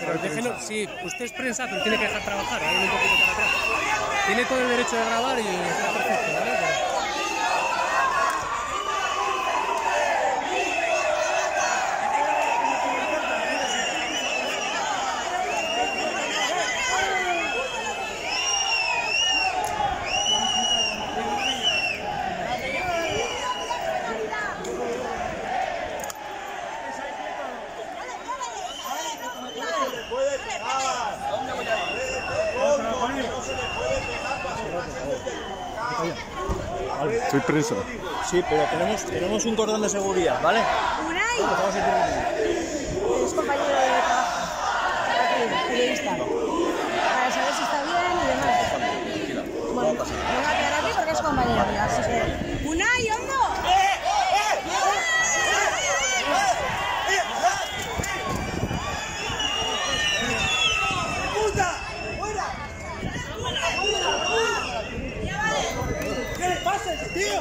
pero déjelo, usted es prensa, pero tiene que dejar trabajar. Tiene todo el derecho de grabar y está perfecto, ¿vale? Soy prensa. Sí, pero tenemos, tenemos un cordón de seguridad, ¿vale? Unai es compañero de trabajo, periodista, para saber si está ¡Tío!